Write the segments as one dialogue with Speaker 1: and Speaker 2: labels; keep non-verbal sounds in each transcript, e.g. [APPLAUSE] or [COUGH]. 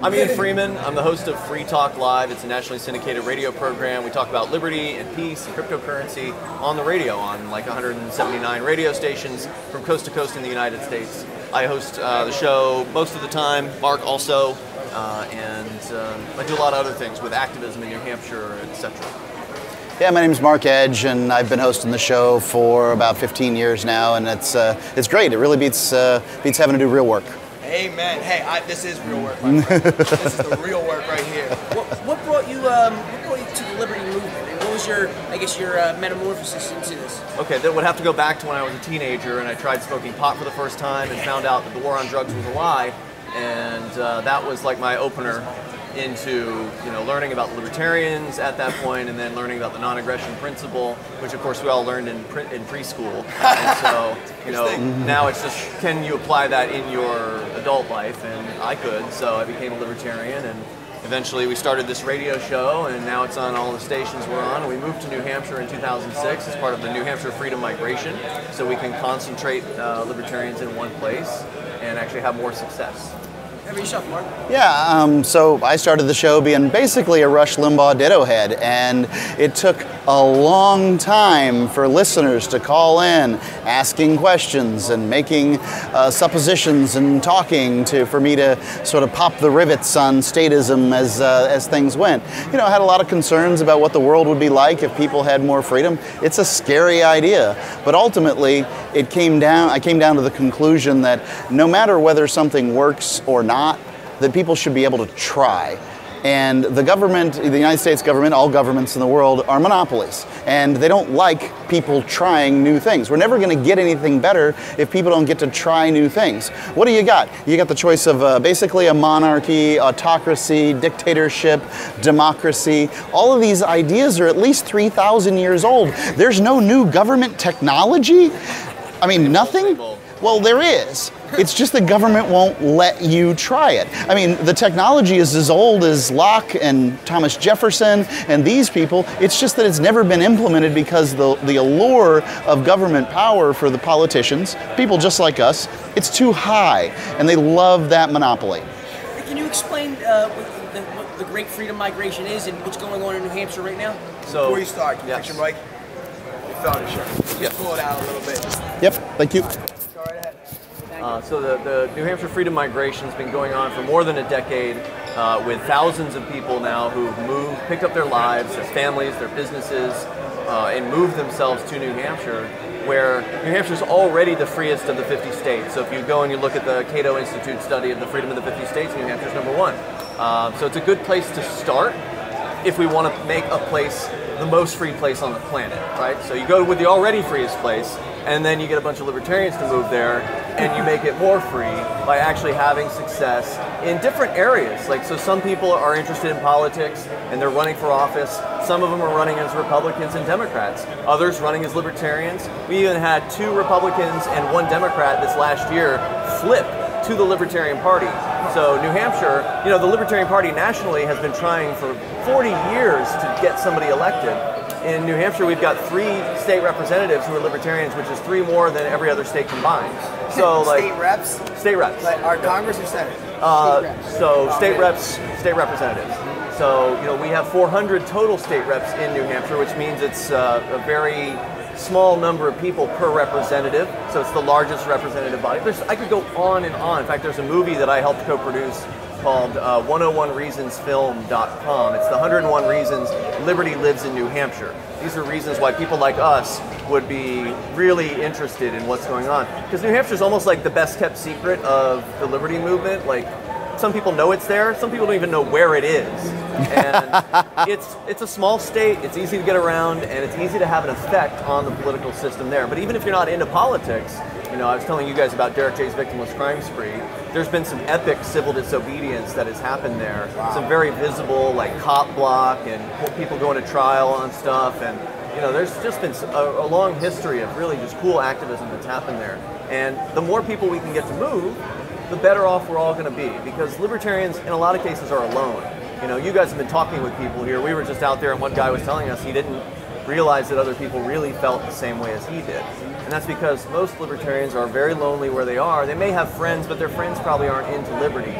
Speaker 1: I'm Ian Freeman. I'm the host of Free Talk Live. It's a nationally syndicated radio program. We talk about liberty and peace and cryptocurrency on the radio on like 179 radio stations from coast to coast in the United States. I host uh, the show most of the time. Mark also, uh, and uh, I do a lot of other things with activism in New Hampshire, etc.
Speaker 2: Yeah, my name is Mark Edge, and I've been hosting the show for about 15 years now, and it's uh, it's great. It really beats uh, beats having to do real work.
Speaker 3: Amen. Hey, I, this is real work. My [LAUGHS] this is the real work right here.
Speaker 4: What, what brought you? Um, what brought you to the Liberty movement? And what was your, I guess, your uh, metamorphosis into this?
Speaker 1: Okay, that would have to go back to when I was a teenager and I tried smoking pot for the first time and found out that the war on drugs was a lie, and uh, that was like my opener into you know learning about libertarians at that point, and then learning about the non-aggression principle, which of course we all learned in pre- in preschool. And so you know now it's just can you apply that in your adult life? And I could, so I became a libertarian and. Eventually, we started this radio show, and now it's on all the stations we're on. We moved to New Hampshire in 2006 as part of the New Hampshire Freedom Migration, so we can concentrate uh, libertarians in one place and actually have more success.
Speaker 4: How about yourself, Mark?
Speaker 2: Yeah, um, so I started the show being basically a Rush Limbaugh ditto head, and it took a long time for listeners to call in, asking questions and making uh, suppositions and talking to for me to sort of pop the rivets on statism as uh, as things went. You know, I had a lot of concerns about what the world would be like if people had more freedom. It's a scary idea, but ultimately, it came down. I came down to the conclusion that no matter whether something works or not that people should be able to try. And the government, the United States government, all governments in the world are monopolies. And they don't like people trying new things. We're never going to get anything better if people don't get to try new things. What do you got? You got the choice of uh, basically a monarchy, autocracy, dictatorship, democracy. All of these ideas are at least 3,000 years old. There's no new government technology. I mean, nothing? Well, there is. It's just the government won't let you try it. I mean, the technology is as old as Locke and Thomas Jefferson and these people. It's just that it's never been implemented because the, the allure of government power for the politicians, people just like us, it's too high. And they love that monopoly.
Speaker 4: Can you explain uh, what, the, what the Great Freedom Migration is and what's going on in New Hampshire right now?
Speaker 1: So
Speaker 3: Before you start, can you
Speaker 1: yes.
Speaker 3: fix your mic? You found it, sure.
Speaker 1: Yeah.
Speaker 3: Pull it out a little bit.
Speaker 2: Yep, thank you.
Speaker 3: Go right ahead.
Speaker 1: Uh, so the, the New Hampshire Freedom Migration has been going on for more than a decade, uh, with thousands of people now who've moved, picked up their lives, their families, their businesses, uh, and moved themselves to New Hampshire, where New Hampshire is already the freest of the 50 states. So if you go and you look at the Cato Institute study of the freedom of the 50 states, New Hampshire's number one. Uh, so it's a good place to start if we want to make a place the most free place on the planet, right? So you go with the already freest place, and then you get a bunch of libertarians to move there, and you make it more free by actually having success in different areas. Like, so some people are interested in politics and they're running for office. Some of them are running as Republicans and Democrats. Others running as libertarians. We even had two Republicans and one Democrat this last year flip to the Libertarian Party. So New Hampshire, you know, the Libertarian Party nationally has been trying for 40 years to get somebody elected. In New Hampshire, we've got three state representatives who are libertarians, which is three more than every other state combined. [LAUGHS] So, like
Speaker 3: State reps,
Speaker 1: state reps.
Speaker 3: like our Congress or Senate?
Speaker 1: Uh,
Speaker 3: State
Speaker 1: so
Speaker 3: Oh,
Speaker 1: state reps, state representatives. So you know we have 400 total state reps in New Hampshire, which means it's uh, a very small number of people per representative. So it's the largest representative body. There's, I could go on and on. In fact, there's a movie that I helped co-produce called uh, 101reasonsfilm.com. It's the 101 reasons liberty lives in New Hampshire. These are reasons why people like us would be really interested in what's going on. Because New Hampshire is almost like the best kept secret of the liberty movement. Like some people know it's there, some people don't even know where it is. And [LAUGHS] it's it's a small state, it's easy to get around, and it's easy to have an effect on the political system there. But even if you're not into politics, you know, I was telling you guys about Derrick J's victimless crime spree. There's been some epic civil disobedience that has happened there. Some very visible, like cop block and people going to trial on stuff. And you know, there's just been a, a long history of really just cool activism that's happened there. And the more people we can get to move, the better off we're all going to be because libertarians in a lot of cases are alone. You know, you guys have been talking with people here. We were just out there and one guy was telling us he didn't realize that other people really felt the same way as he did. And that's because most libertarians are very lonely where they are. They may have friends, but their friends probably aren't into liberty.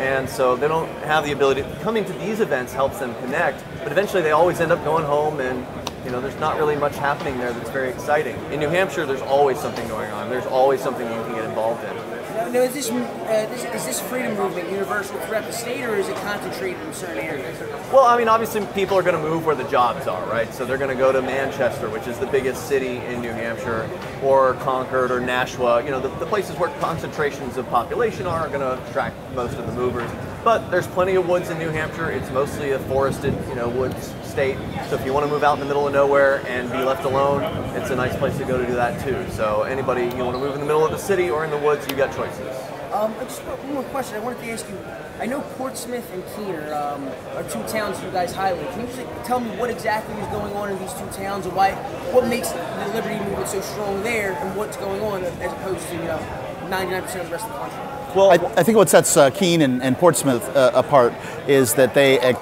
Speaker 1: and so they don't have the ability. Coming to these events helps them connect, but eventually they always end up going home and. You know, there's not really much happening there that's very exciting. In New Hampshire, there's always something going on. There's always something you can get involved in.
Speaker 4: Now, is this, uh, is this freedom movement universal throughout the state, or is it concentrated in certain areas?
Speaker 1: Well, I mean, obviously, people are going to move where the jobs are, right? So they're going to go to Manchester, which is the biggest city in New Hampshire, or Concord or Nashua. You know, the, the places where concentrations of population are, are going to attract most of the movers. But there's plenty of woods in New Hampshire. It's mostly a forested, you know, woods state. So if you want to move out in the middle of nowhere and be left alone, it's a nice place to go to do that too. So anybody you want to move in the middle of the city or in the woods, you've got choices.
Speaker 4: Um, I just one more question. I wanted to ask you. I know Portsmouth and Keene are, um, are two towns you guys highlight. Can you just tell me what exactly is going on in these two towns and why, what makes the Liberty movement so strong there, and what's going on as opposed to you know 99% of the rest of the country?
Speaker 1: Well,
Speaker 2: I, I think what sets uh, Keene and, and Portsmouth uh, apart is that they, uh,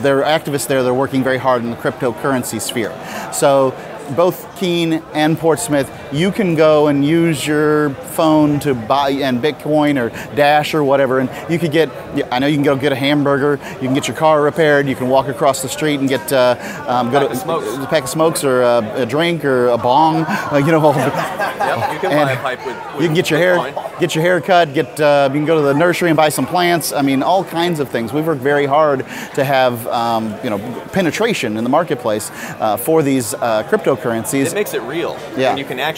Speaker 2: they're activists there. They're working very hard in the cryptocurrency sphere. So both Keene and Portsmouth, you can go and use your phone to buy and Bitcoin or Dash or whatever, and you could get. I know you can go get a hamburger. You can get your car repaired. You can walk across the street and get uh, um, go
Speaker 1: Pack
Speaker 2: to
Speaker 1: smokes.
Speaker 2: a pack of smokes or a, a drink or a bong. [LAUGHS] Uh, you know,
Speaker 1: yep, you can buy a pipe with, with
Speaker 2: you can get your hair get your hair cut get uh, you can go to the nursery and buy some plants i mean all kinds of things we've worked very hard to have um, you know penetration in the marketplace uh, for these uh, cryptocurrencies
Speaker 1: It makes it real.
Speaker 2: Yeah.
Speaker 1: And you can actually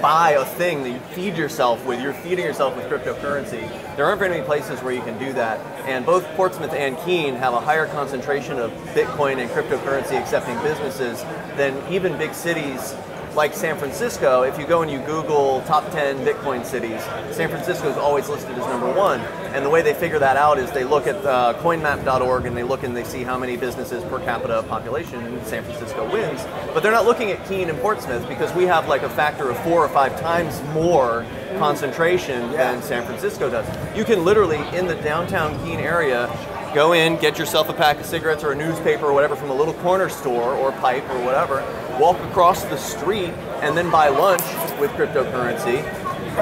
Speaker 1: buy a thing that you feed yourself with. You're feeding yourself with cryptocurrency. There aren't very many places where you can do that. And both Portsmouth and Keene have a higher concentration of Bitcoin and cryptocurrency accepting businesses than even big cities like San Francisco. If you go and you Google top 10 Bitcoin cities, San Francisco is always listed as number one. And the way they figure that out is they look at uh, coinmap.org and they look and they see how many businesses per capita population San Francisco wins. But they're not looking at Keene and Portsmouth because we have like a factor of four or five times more concentration than San Francisco does. You can literally, in the downtown Keene area, go in, get yourself a pack of cigarettes or a newspaper or whatever from a little corner store or pipe or whatever, walk across the street, and then buy lunch with cryptocurrency.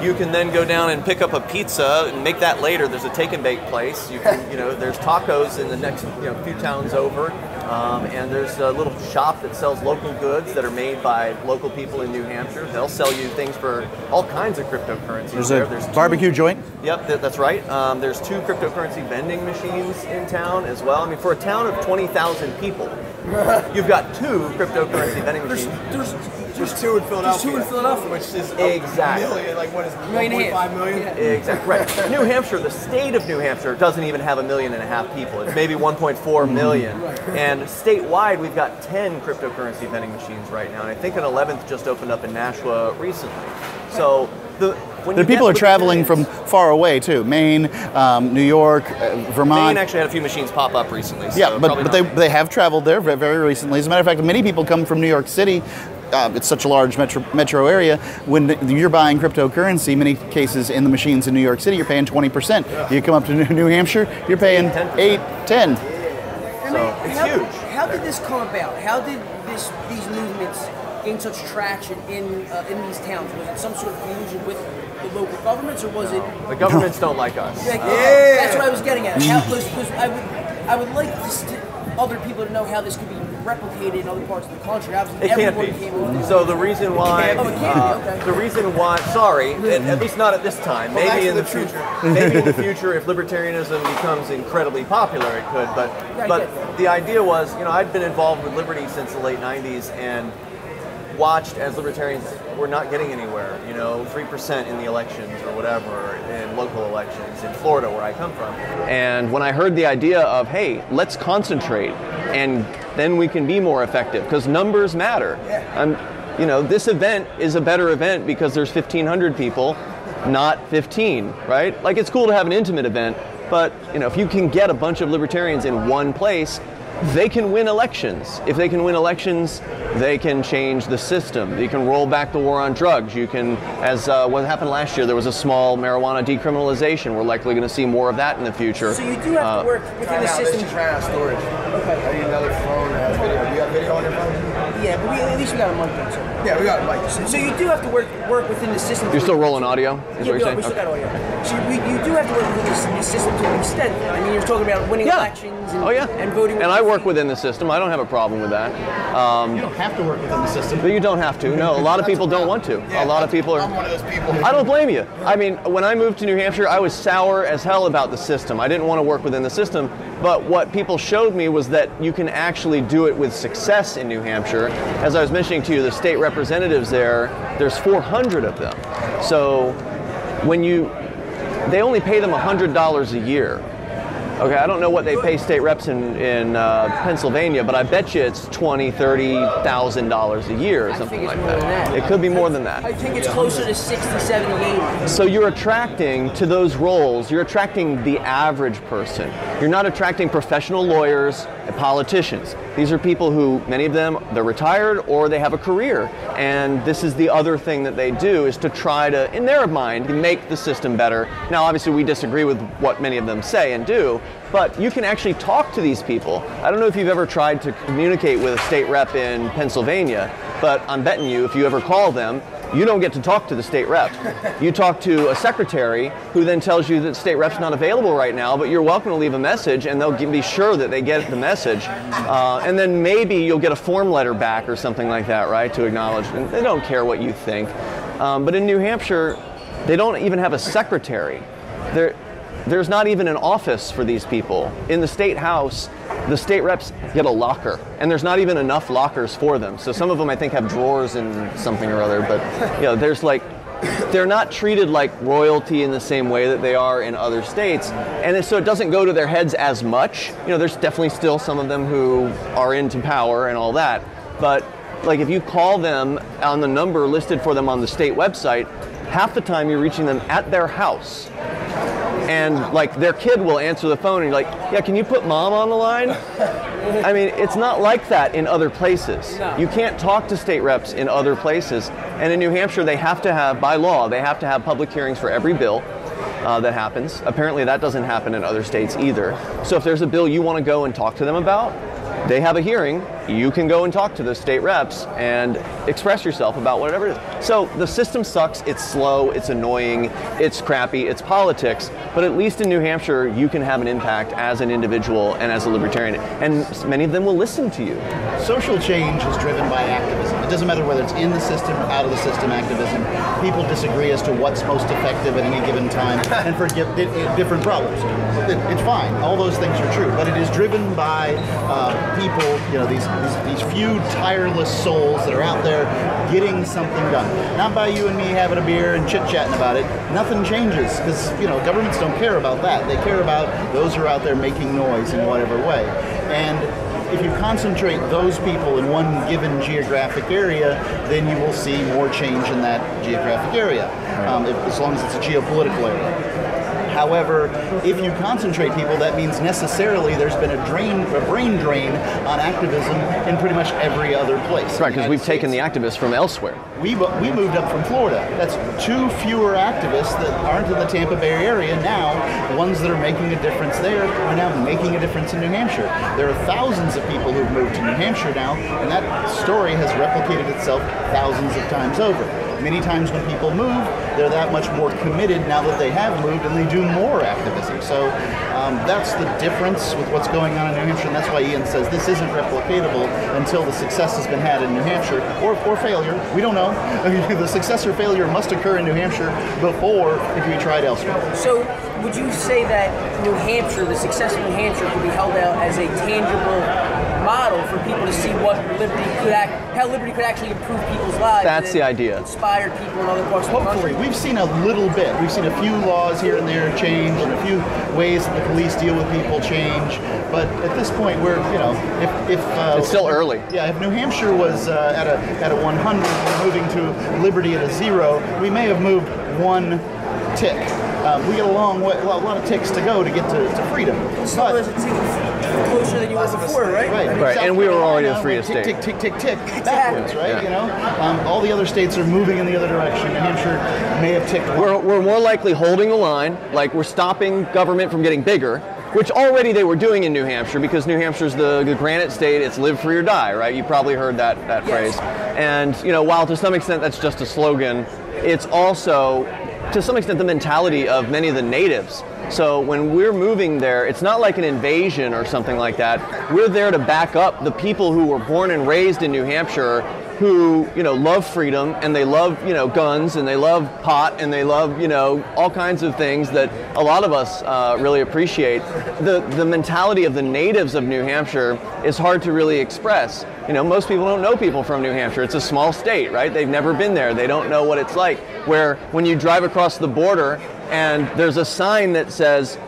Speaker 1: You can then go down and pick up a pizza and make that later. There's a take and bake place. You can, you know, there's tacos in the next, you know, few towns over, um, and there's a little shop that sells local goods that are made by local people in New Hampshire. They'll sell you things for all kinds of cryptocurrencies.
Speaker 2: there's
Speaker 1: there.
Speaker 2: a
Speaker 1: There's two-
Speaker 2: barbecue joint
Speaker 1: Yep, that, that's right. Um, there's two cryptocurrency vending machines in town as well. I mean, for a town of 20,000 people, [LAUGHS] you've got two cryptocurrency vending machines.
Speaker 4: there's,
Speaker 3: There's two in Philadelphia.
Speaker 4: two in Philadelphia.
Speaker 3: Which is
Speaker 1: Exactly.
Speaker 3: a million, like what is it,
Speaker 4: Million and a half.
Speaker 3: 1.5 million?
Speaker 4: Yeah.
Speaker 1: Exactly right. [LAUGHS] New Hampshire, the state of New Hampshire, doesn't even have a million and a half people. It's maybe 1.4 million. And statewide, we've got 10 cryptocurrency vending machines right now. And I think an 11th just opened up in Nashua recently. So the when
Speaker 2: the people are traveling from far away too maine um, new york uh, vermont
Speaker 1: Maine actually had a few machines pop up recently. so
Speaker 2: yeah but, but
Speaker 1: not-
Speaker 2: they, they have traveled there very recently as a matter of fact many people come from new york city uh, it's such a large metro, metro area. When the- you're buying cryptocurrency, many cases in the machines in New York City, you're paying 20%. You come up to New- New Hampshire, you're paying
Speaker 1: 10%.
Speaker 2: 8, 10.
Speaker 1: So it's
Speaker 4: how,
Speaker 1: huge.
Speaker 4: How did this come about? How did this these movements gain such traction in uh, in these towns? Was it some sort of collusion with the local governments, or was it?
Speaker 1: The governments don't like us.
Speaker 4: Like,
Speaker 3: Yeah.
Speaker 4: That's what I was getting at. How, was, was, I would I would like this to, other people to know how this could be replicated in other parts of the country. Obviously,
Speaker 1: It can't
Speaker 4: everyone came over
Speaker 1: be. So the reason why,
Speaker 4: Oh, it can't
Speaker 1: uh,
Speaker 4: be, okay.
Speaker 1: the reason why, sorry, at, at least not at this time.
Speaker 3: Well,
Speaker 1: Maybe in the
Speaker 3: the
Speaker 1: future. maybe in the [LAUGHS] future, if libertarianism becomes incredibly popular, it could. But
Speaker 4: Right,
Speaker 1: but the idea was, you know, I'd been involved with liberty since the late '90s and watched as libertarians were not getting anywhere. You know, three percent in the elections or whatever in local elections in Florida, where I come from. And when I heard the idea of, hey, let's concentrate, and then we can be more effective because numbers matter. I'm, you know, this event is a better event because there's 1,500 people, not 15, right? Like it's cool to have an intimate event, but you know, if you can get a bunch of libertarians in one place, they can win elections. If they can win elections, they can change the system. You can roll back the war on drugs. You can, as uh, what happened last year, there was a small marijuana decriminalization. We're likely going to see more of that in the future.
Speaker 4: So you do have
Speaker 1: Uh,
Speaker 4: to work within the
Speaker 3: out, let's
Speaker 4: system.
Speaker 3: just try out storage.
Speaker 4: Okay.
Speaker 3: I need another phone that has video. Do you have video on your phone?
Speaker 4: Yeah, but we, at least we got a month or two.
Speaker 3: Yeah, we got mics.
Speaker 4: So you do have to work work within the system.
Speaker 1: You're still rolling audio? Is
Speaker 4: Yeah,
Speaker 1: what
Speaker 4: we,
Speaker 1: you're
Speaker 4: are,
Speaker 1: saying?
Speaker 4: we still
Speaker 1: Okay.
Speaker 4: got audio. So we, you do have to work within the, the system to an extent. I mean, you're talking about winning
Speaker 1: Yeah.
Speaker 4: elections and,
Speaker 1: Oh yeah.
Speaker 4: and voting.
Speaker 1: And I work
Speaker 4: feet.
Speaker 1: within the system. I don't have a problem with that.
Speaker 2: Um, you don't have to work within the system.
Speaker 1: But you don't have to. No, a lot of people don't want to.
Speaker 3: Yeah,
Speaker 1: a lot of people are.
Speaker 3: I'm one of those people.
Speaker 1: I don't blame you. I mean, when I moved to New Hampshire, I was sour as hell about the system. I didn't want to work within the system. But what people showed me was that you can actually do it with success in New Hampshire. As I was mentioning to you, the state representatives there, there's 400 of them. So when you, they only pay them $100 a year. Okay, I don't know what they pay state reps in, in uh, Pennsylvania, but I bet you it's twenty, thirty thousand dollars a year or something like
Speaker 4: than that.
Speaker 1: It could be more than that.
Speaker 4: I think it's closer to 60, 70, 80.
Speaker 1: So you're attracting to those roles, you're attracting the average person. You're not attracting professional lawyers politicians. These are people who, many of them, they're retired or they have a career. And this is the other thing that they do is to try to, in their mind, make the system better. Now, obviously, we disagree with what many of them say and do, but you can actually talk to these people. I don't know if you've ever tried to communicate with a state rep in Pennsylvania, but I'm betting you if you ever call them, you don't get to talk to the state rep. You talk to a secretary who then tells you that state rep's not available right now, but you're welcome to leave a message and they'll be sure that they get the message. Uh, and then maybe you'll get a form letter back or something like that, right, to acknowledge. And they don't care what you think. Um, but in New Hampshire, they don't even have a secretary. There, there's not even an office for these people. In the state house, the state reps get a locker, and there's not even enough lockers for them. So some of them, I think, have drawers and something or other. But you know, there's like, they're not treated like royalty in the same way that they are in other states, and so it doesn't go to their heads as much. You know, there's definitely still some of them who are into power and all that, but like if you call them on the number listed for them on the state website, half the time you're reaching them at their house and like their kid will answer the phone and you're like, yeah, can you put mom on the line? I mean, it's not like that in other places.
Speaker 4: No.
Speaker 1: You can't talk to state reps in other places. And in New Hampshire, they have to have, by law, they have to have public hearings for every bill. Uh, that happens. Apparently, that doesn't happen in other states either. So, if there's a bill you want to go and talk to them about, they have a hearing. You can go and talk to the state reps and express yourself about whatever it is. So the system sucks. It's slow. It's annoying. It's crappy. It's politics. But at least in New Hampshire, you can have an impact as an individual and as a libertarian. And many of them will listen to you.
Speaker 2: Social change is driven by activism. It doesn't matter whether it's in the system or out of the system activism. People disagree as to what's most effective at any given time and for di- di- different problems. It- It's fine. All those things are true. But it is driven by uh, people, you know, these, these, these few tireless souls that are out there getting something done. Not by you and me having a beer and chit-chatting about it. Nothing changes because, you know, governments don't care about that. They care about those who are out there making noise in whatever way. And if you concentrate those people in one given geographic area, then you will see more change in that geographic area, um, if, as long as it's a geopolitical area. However, if you concentrate people, that means necessarily there's been a drain, a brain drain on activism in pretty much every other place.
Speaker 1: Right, because we've taken the activists from elsewhere.
Speaker 2: We, we moved up from Florida. That's two fewer activists that aren't in the Tampa Bay area now. The ones that are making a difference there are now making a difference in New Hampshire. There are thousands of people who've moved to New Hampshire now, and that story has replicated itself thousands of times over. Many times when people move, they're that much more committed now that they have moved and they do more activism. So um, that's the difference with what's going on in New Hampshire, and that's why Ian says this isn't replicatable until the success has been had in New Hampshire or, or failure. We don't know. [LAUGHS] the success or failure must occur in New Hampshire before it can be tried elsewhere.
Speaker 4: So, would you say that New Hampshire, the success of New Hampshire, could be held out as a tangible model for people to see what liberty could act, how liberty could actually improve people's lives?
Speaker 1: That's the idea.
Speaker 4: Inspire people in other parts of the
Speaker 2: Hopefully,
Speaker 4: country.
Speaker 2: we've seen a little bit. We've seen a few laws here and there change, and a few ways that the police deal with people change. But at this point, we're you know, if if uh,
Speaker 1: It's still early.
Speaker 2: Yeah, if New Hampshire was uh, at a at a 100, we're moving to liberty at a zero. We may have moved one tick. Um, we got a long way, a lot, lot of ticks to go to get to, to freedom.
Speaker 4: So
Speaker 2: But-
Speaker 4: there's a tick closer than you were before, right?
Speaker 2: Right,
Speaker 1: Right, and we were already a free
Speaker 2: went
Speaker 1: state.
Speaker 2: Tick, tick, tick, tick, tick, backwards, right?
Speaker 1: Yeah.
Speaker 2: You know, um, all the other states are moving in the other direction. New Hampshire may have ticked.
Speaker 1: We're, we're more likely holding the line, like we're stopping government from getting bigger, which already they were doing in New Hampshire because New Hampshire's the, the granite state. It's live free or die, right? You probably heard that that
Speaker 4: Yes.
Speaker 1: phrase. And you know, while to some extent that's just a slogan, it's also to some extent the mentality of many of the natives. So when we're moving there, it's not like an invasion or something like that. We're there to back up the people who were born and raised in New Hampshire who, you know, love freedom and they love, you know, guns and they love pot and they love, you know, all kinds of things that a lot of us uh, really appreciate. The the mentality of the natives of New Hampshire is hard to really express. You know, most people don't know people from New Hampshire. It's a small state, right? They've never been there. They don't know what it's like. Where when you drive across the border and there's a sign that says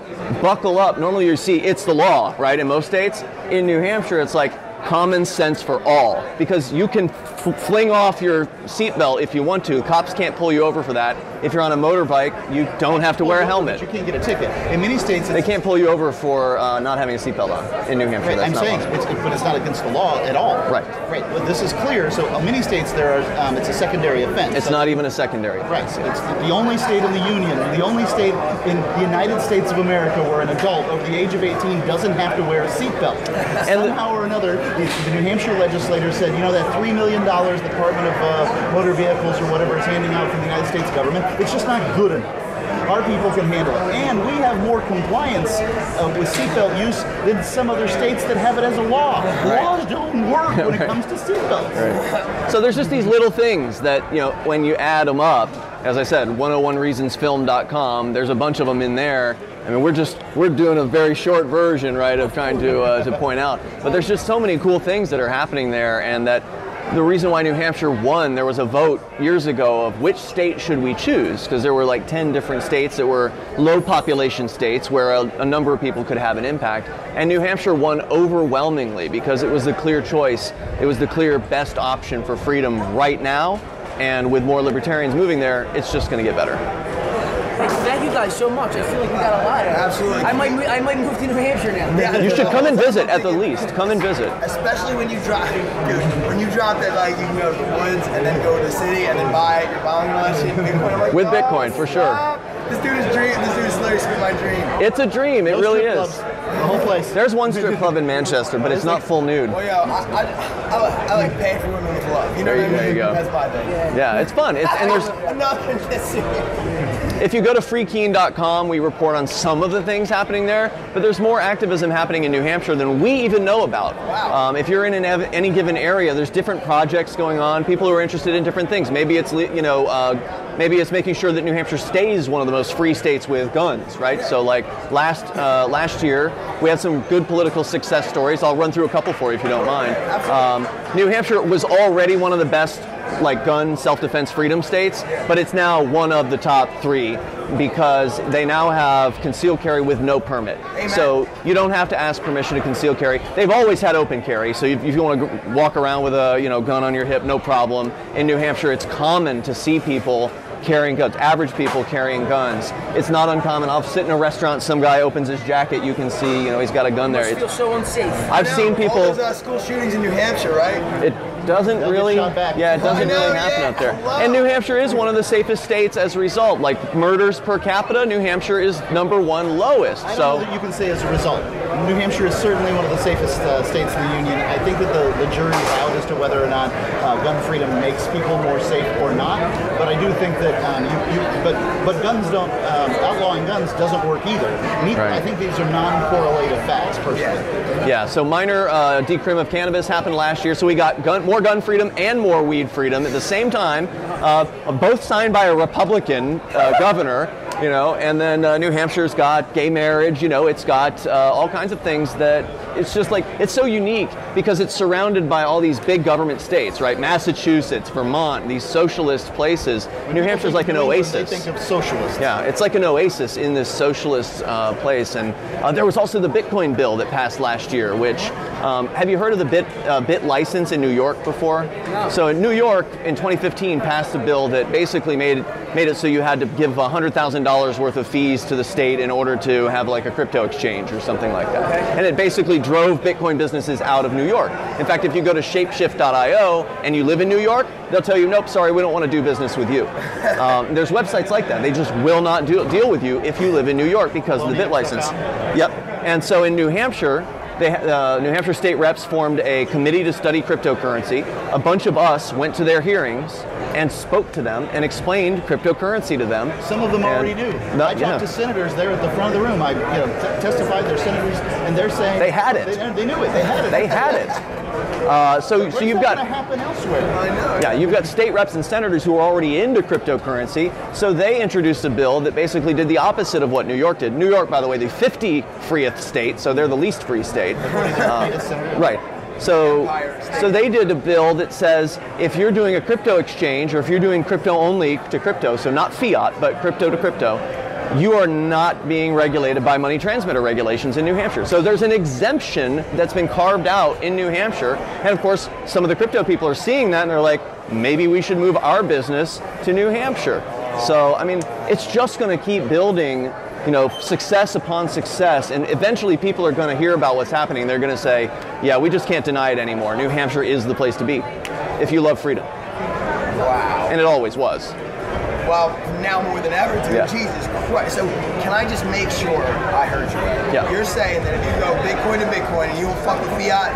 Speaker 1: buckle up. Normally you see it's the law, right? In most states. In New Hampshire, it's like common sense for all because you can f- fling off your seatbelt if you want to. Cops can't pull you over for that. If you're on a motorbike, you don't have to wear a helmet.
Speaker 2: You can't get a ticket. In many states,
Speaker 1: They can't pull you over for uh, not having a seatbelt on in New Hampshire.
Speaker 2: Right, I'm saying, it's, but it's not against the law at all.
Speaker 1: Right.
Speaker 2: Right. But this is clear. So in many states, there are. Um, it's a secondary offense.
Speaker 1: It's
Speaker 2: So-
Speaker 1: not even a secondary.
Speaker 2: Right. So it's the only state in the union, the only state in the United States of America where an adult over the age of 18 doesn't have to wear a seatbelt.
Speaker 1: And the-
Speaker 2: or another, the, the New Hampshire legislator said, you know, that $3 million the Department of uh, Motor Vehicles or whatever is handing out from the United States government, it's just not good enough. Our people can handle it. And we have more compliance uh, with seatbelt use than some other states that have it as a law. Laws don't work when it [LAUGHS] comes to seatbelts.
Speaker 1: So there's just these little things that, you know, when you add them up, as I said, 101reasonsfilm.com, there's a bunch of them in there. I mean, we're just, we're doing a very short version, right, of trying to, uh, to point out. But there's just so many cool things that are happening there and that the reason why New Hampshire won, there was a vote years ago of which state should we choose, because there were like 10 different states that were low population states where a, a number of people could have an impact. And New Hampshire won overwhelmingly because it was the clear choice. It was the clear best option for freedom right now. And with more libertarians moving there, it's just going to get better.
Speaker 4: Thank thank you guys so much. I feel like we got a lot.
Speaker 3: Absolutely.
Speaker 4: I might, mo- I might move to New Hampshire now.
Speaker 1: Yeah, You should come and visit at the least. Come and visit.
Speaker 3: Especially when you drop, dude, when you drop that, like, you can go to the woods and then go to the city and then buy your bowling lunch Bitcoin. Like,
Speaker 1: With
Speaker 3: oh,
Speaker 1: Bitcoin, for sure.
Speaker 3: Stop. This dude is dream. This dude is literally spit my dream.
Speaker 1: It's a dream. It
Speaker 2: No
Speaker 1: really
Speaker 2: strip
Speaker 1: is.
Speaker 2: clubs, The whole place.
Speaker 1: There's one strip club in Manchester, but it's not full nude.
Speaker 3: Well, yo, I, I, I, like- I like paying for women with love. You know
Speaker 1: There
Speaker 3: what
Speaker 1: you-
Speaker 3: I mean?
Speaker 1: there you go.
Speaker 3: That's my thing.
Speaker 1: Yeah, it's fun. It's, and there's [LAUGHS]
Speaker 3: Another this.
Speaker 1: If you go to freekeene.com, we report on some of the things happening there, but there's more activism happening in New Hampshire than we even know about.
Speaker 3: Wow.
Speaker 1: Um, if you're in an, ev- any given area, there's different projects going on. People who are interested in different things. Maybe it's you know, uh, maybe it's making sure that New Hampshire stays one of the most free states with guns, right? So like last uh, last year, we had some good political success stories. I'll run through a couple for you if you don't mind. Um, New Hampshire was already one of the best like gun self-defense freedom states, but it's now one of the top three because they now have concealed carry with no permit. So you don't have to ask permission to conceal carry. They've always had open carry, so if, if you want to walk around with a you know gun on your hip, no problem. In New Hampshire, it's common to see people carrying guns, average people carrying guns. It's not uncommon. I'll sit in a restaurant, some guy opens his jacket, you can see, you know, he's got a gun there.
Speaker 4: I
Speaker 1: It's-
Speaker 4: feel so unsafe.
Speaker 1: I've
Speaker 3: I know,
Speaker 1: seen
Speaker 3: All
Speaker 1: people.
Speaker 3: those uh, school shootings in New Hampshire, right?
Speaker 1: It doesn't
Speaker 2: They'll
Speaker 1: really, yeah, it doesn't
Speaker 3: know,
Speaker 1: really happen
Speaker 3: yeah.
Speaker 1: out there. And New Hampshire is one of the safest states as a result. Like murders per capita, New Hampshire is number one lowest.
Speaker 2: I don't know
Speaker 1: So
Speaker 2: that you can say as a result. New Hampshire is certainly one of the safest uh, states in the union. I think that the, the jury's out as to whether or not uh, gun freedom makes people more safe or not. But I do think that um, you, you but but guns don't um, outlawing guns doesn't work either. Ne-
Speaker 1: Right.
Speaker 2: I think these are non-correlated facts personally.
Speaker 1: yeah, so minor uh, decrim of cannabis happened last year. So we got gun, more gun freedom and more weed freedom at the same time, uh, both signed by a Republican uh, governor. You know, and then uh, New Hampshire's got gay marriage. You know, it's got uh, all kinds of things that it's just like it's so unique because it's surrounded by all these big government states, right? Massachusetts, Vermont, these socialist places. New Hampshire's like an oasis.
Speaker 2: They think of socialists.
Speaker 1: Yeah, it's like an oasis in this socialist uh, place. And uh, there was also the Bitcoin bill that passed last year, which, um, have you heard of the Bit, uh, Bit license in New York before?
Speaker 4: No.
Speaker 1: So in New York in 2015 passed a bill that basically made, made it so you had to give $100,000 worth of fees to the state in order to have like a crypto exchange or something like that. And it basically drove Bitcoin businesses out of New York. In fact, if you go to shapeshift.io and you live in New York, they'll tell you, nope, sorry, we don't want to do business with you. [LAUGHS] Um, there's websites like that. They just will not do, deal with you if you live in New York because of the bit license. Yep. And so in New Hampshire, they, uh, New Hampshire state reps formed a committee to study cryptocurrency. A bunch of us went to their hearings and spoke to them and explained cryptocurrency to them.
Speaker 2: Some of them
Speaker 1: And-
Speaker 2: already do.
Speaker 1: No,
Speaker 2: I talked
Speaker 1: yeah.
Speaker 2: to senators there at the front of the room. I you know, t- testified their senators, and they're saying
Speaker 1: They had it.
Speaker 2: They, they knew it. They had it.
Speaker 1: They had it. Uh, so, so you've
Speaker 2: that
Speaker 1: got
Speaker 2: gonna happen elsewhere.
Speaker 3: I know.
Speaker 1: Yeah, you've got state reps and senators who are already into cryptocurrency, so they introduced a bill that basically did the opposite of what New York did. New York, by the way, the 50th state, so they're the least free state.
Speaker 2: Yes, Senator.
Speaker 1: Uh, right. So, so they did a bill that says if you're doing a crypto exchange or if you're doing crypto only to crypto, so not fiat, but crypto to crypto, you are not being regulated by money transmitter regulations in New Hampshire. So there's an exemption that's been carved out in New Hampshire. And of course, some of the crypto people are seeing that and they're like, maybe we should move our business to New Hampshire. So, I mean, it's just going to keep building you know, success upon success, and eventually people are going to hear about what's happening. They're going to say, "Yeah, we just can't deny it anymore. New Hampshire is the place to be if you love freedom,"
Speaker 3: Wow.
Speaker 1: and it always was.
Speaker 3: Well, now more than ever, dude.
Speaker 1: Yeah.
Speaker 3: Jesus Christ. So, can I just make sure I heard you right?
Speaker 1: Yeah.
Speaker 3: You're saying that if you go Bitcoin to Bitcoin and you don't fuck with fiat,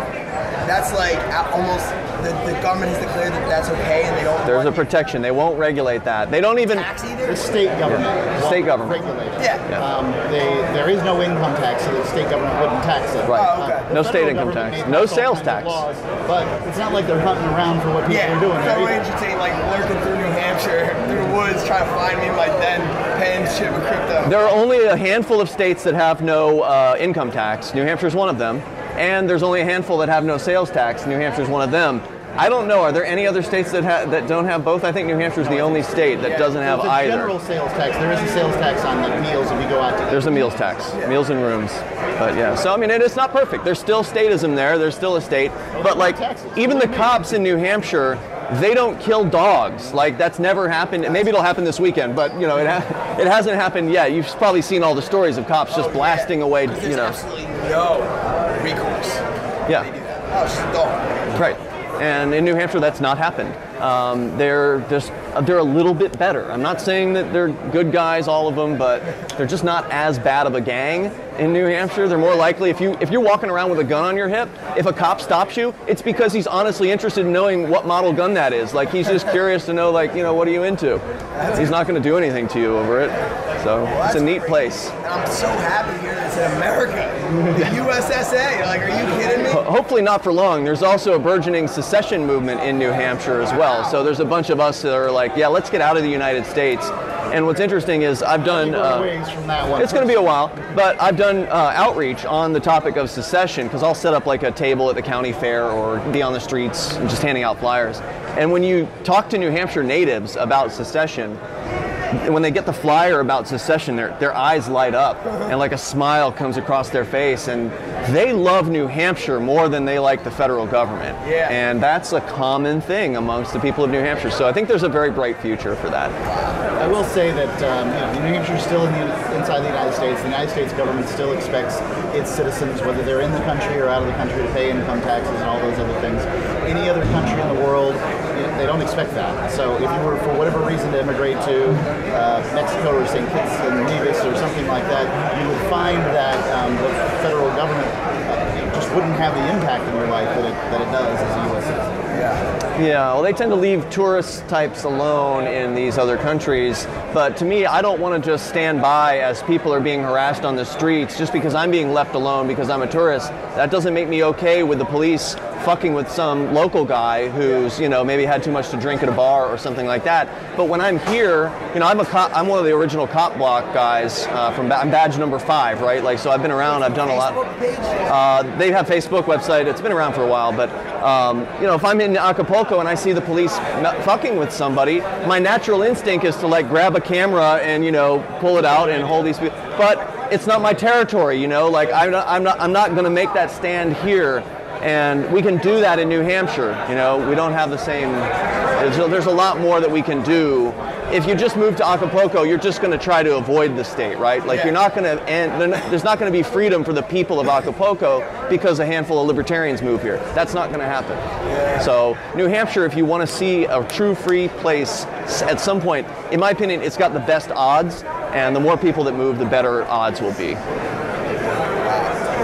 Speaker 3: that's like uh, almost the, the government has declared that that's okay and they don't.
Speaker 1: There's a
Speaker 3: want you
Speaker 1: protection. They won't regulate that. They don't even.
Speaker 3: tax either.
Speaker 2: The state government. won't
Speaker 1: State government.
Speaker 2: Regulate.
Speaker 3: Yeah.
Speaker 1: Yeah.
Speaker 2: Um, they, there is no income tax, so the state government wouldn't tax it.
Speaker 1: Right.
Speaker 3: Oh, okay.
Speaker 2: the
Speaker 1: No state income tax. No sales tax.
Speaker 2: Laws, but it's not like they're hunting around for what people
Speaker 3: Yeah,
Speaker 2: are doing.
Speaker 3: federal
Speaker 2: right?
Speaker 3: agents ain't like lurking through New Hampshire, through the woods, trying to find me my den, paying shit with crypto.
Speaker 1: There are only a handful of states that have no uh, income tax. New Hampshire is one of them, and there's only a handful that have no sales tax. New Hampshire is one of them. I don't know. Are there any other states that ha- that don't have both? I think New Hampshire is the only state that doesn't have
Speaker 2: There's a
Speaker 1: either.
Speaker 2: general sales tax. There is a sales tax on like meals if you go out to eat.
Speaker 1: There's a meals tax, meals and rooms. But yeah, so I mean, it is not perfect. There's still statism there. There's still a state. But like,
Speaker 2: taxes.
Speaker 1: even the cops in New Hampshire, they don't kill dogs. Like that's never happened. Maybe it'll happen this weekend, but you know, it ha- it hasn't happened yet. You've probably seen all the stories of cops just oh, blasting away.
Speaker 3: There's
Speaker 1: You know,
Speaker 3: absolutely no recourse.
Speaker 1: yeah.
Speaker 3: They do that. Oh, it's just a dog.
Speaker 1: Right. And in New Hampshire, that's not happened. Um, they're just they're a little bit better. I'm not saying that they're good guys, all of them, but they're just not as bad of a gang in New Hampshire. They're more likely if you if you're walking around with a gun on your hip, if a cop stops you, it's because he's honestly interested in knowing what model gun that is. Like he's just curious to know, like you know, what are you into? He's not going to do anything to you over it. So it's a neat place.
Speaker 3: I'm so happy that it's in America. The USSA. Like, are you kidding?
Speaker 1: Hopefully not for long. There's also a burgeoning secession movement in New Hampshire as well. So there's a bunch of us that are like, yeah, let's get out of the United States. And what's interesting is I've done. Uh,
Speaker 2: wings from that one.
Speaker 1: It's going to be a while, but I've done uh, outreach on the topic of secession because I'll set up like a table at the county fair or be on the streets and just handing out flyers. And when you talk to New Hampshire natives about secession, when they get the flyer about secession, their, their eyes light up and like a smile comes across their face. And they love New Hampshire more than they like the federal government.
Speaker 3: Yeah.
Speaker 1: And that's a common thing amongst the people of New Hampshire. So I think there's a very bright future for that.
Speaker 2: I will say that um, you know, New Hampshire is still in the, inside the United States. The United States government still expects its citizens, whether they're in the country or out of the country, to pay income taxes and all those other things. Any other country in the world, they don't expect that. So if you were, for whatever reason, to immigrate to uh, Mexico or St. Kitts and Nevis or something like that, you would find that um, the federal government uh, just wouldn't have the impact in your life that it, that it does as a U.S. citizen.
Speaker 1: Yeah, Yeah. well, they tend to leave tourist types alone in these other countries. But to me, I don't want to just stand by as people are being harassed on the streets just because I'm being left alone because I'm a tourist. That doesn't make me okay with the police fucking with some local guy who's, you know, maybe had too much to drink at a bar or something like that. But when I'm here, you know, I'm a cop, I'm one of the original cop block guys uh, from, ba- I'm badge number five, right? Like, so I've been around, I've done a lot. Uh, they have Facebook website. It's been around for a while, but um, you know, if I'm in Acapulco and I see the police fucking with somebody, my natural instinct is to like grab a camera and you know pull it out and hold these people. But it's not my territory, you know. Like I'm not, I'm not, I'm not going to make that stand here. And we can do that in New Hampshire. You know, we don't have the same. There's a, there's a lot more that we can do. If you just move to Acapulco, you're just going to try to avoid the state, right? Like
Speaker 3: Yeah.
Speaker 1: you're not going to, and there's not going to be freedom for the people of Acapulco because a handful of libertarians move here. That's not going to happen. So New Hampshire, if you want to see a true free place, at some point, in my opinion, it's got the best odds, and the more people that move, the better odds will be.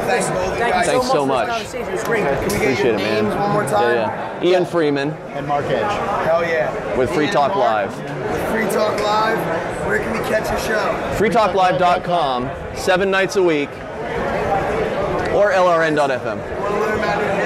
Speaker 3: Thank both you
Speaker 4: Thank
Speaker 3: guys.
Speaker 4: you
Speaker 1: Thanks
Speaker 4: so
Speaker 1: so
Speaker 4: much.
Speaker 1: much.
Speaker 4: For this conversation. It was great.
Speaker 3: Can we get
Speaker 1: Appreciate
Speaker 3: your
Speaker 1: it, man.
Speaker 3: one more time?
Speaker 1: Yeah, yeah. Ian Freeman
Speaker 2: And Mark Edge.
Speaker 3: Hell yeah.
Speaker 1: with Free
Speaker 3: Ian
Speaker 1: Talk
Speaker 3: Mark
Speaker 1: Live.
Speaker 3: with Free Talk Live. Where can we catch your show?
Speaker 1: freetalklive.com, seven nights a week, or lrn.fm.